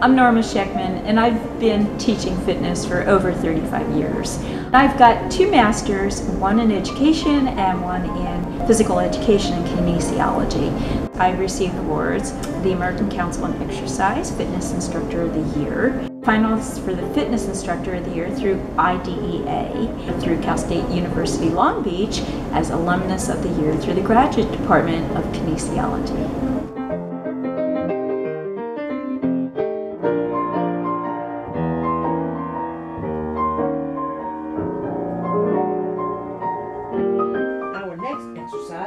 I'm Norma Schechtman, and I've been teaching fitness for over 35 years. I've got two masters, one in education and one in physical education and kinesiology. I received awards, the American Council on Exercise Fitness Instructor of the Year, finalists for the Fitness Instructor of the Year through IDEA, through Cal State University Long Beach as Alumnus of the Year through the Graduate Department of Kinesiology.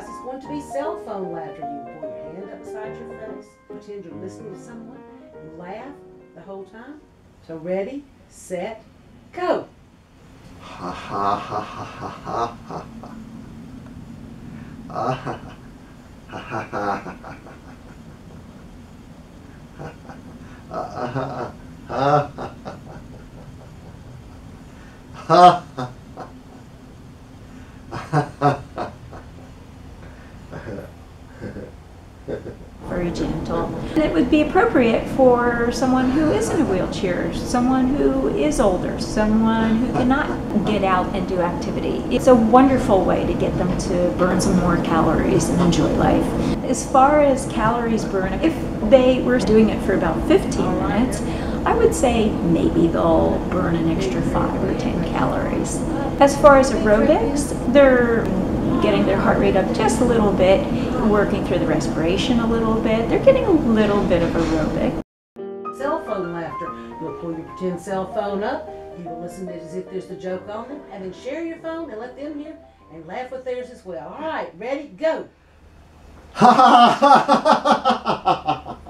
Exercise is going to be cell phone laughter. You pull your hand up beside your face, pretend you're listening to someone, and laugh the whole time. So ready, set, go. Ha ha ha ha ha ha ha ha. Ah ha ha ha ha ha ha. Ha ha ha ha ha ha. very gentle. It would be appropriate for someone who is in a wheelchair, someone who is older, someone who cannot get out and do activity. It's a wonderful way to get them to burn some more calories and enjoy life. As far as calories burned, if they were doing it for about 15 minutes, I would say maybe they'll burn an extra 5 or 10 calories. As far as aerobics, they're getting their heart rate up just a little bit, working through the respiration a little bit. They're getting a little bit of aerobic. Cell phone laughter. You'll pull your pretend cell phone up. You will listen to it as if there's a joke on them, and then share your phone and let them hear and laugh with theirs as well. All right, ready, go. Ha ha ha ha ha ha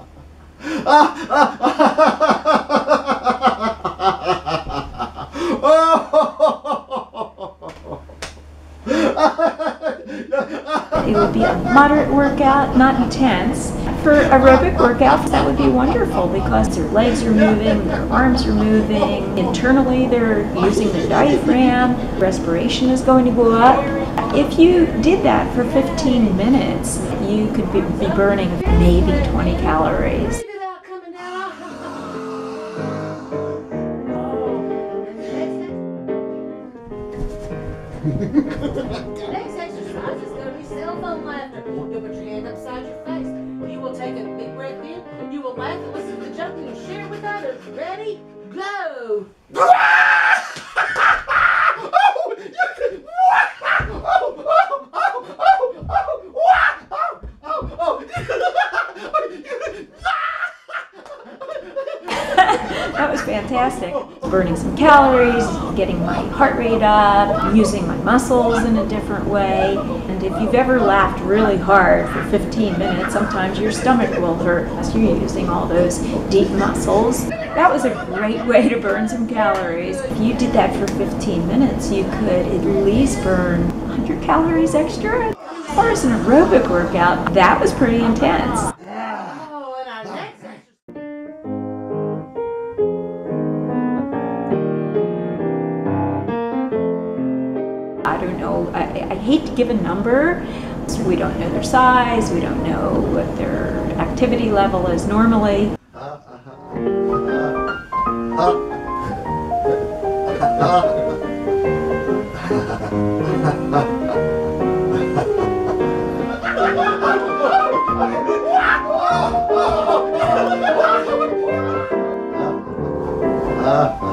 It would be a moderate workout, not intense. For aerobic workouts, that would be wonderful because their legs are moving, their arms are moving. Internally, they're using the diaphragm. Respiration is going to go up. If you did that for 15 minutes, you could be, be burning maybe 20 calories. Next laughter. You'll put your hand upside your face. You will take a big breath in. You will laugh and listen to the joke and you'll share it with others. Ready? Go! that was fantastic. Burning some calories, getting my heart rate up, using my muscles in a different way. And if you've ever laughed really hard for 15 minutes, sometimes your stomach will hurt as you're using all those deep muscles. That was a great way to burn some calories. If you did that for 15 minutes, you could at least burn 100 calories extra. As far as an aerobic workout, that was pretty intense. Know, I, I hate to give a number. We don't know their size, we don't know what their activity level is normally.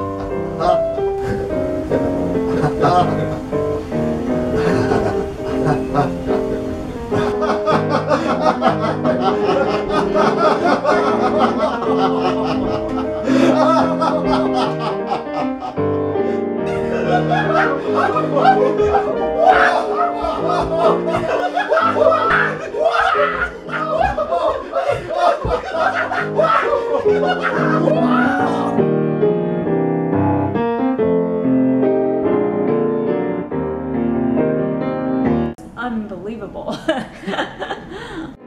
Unbelievable.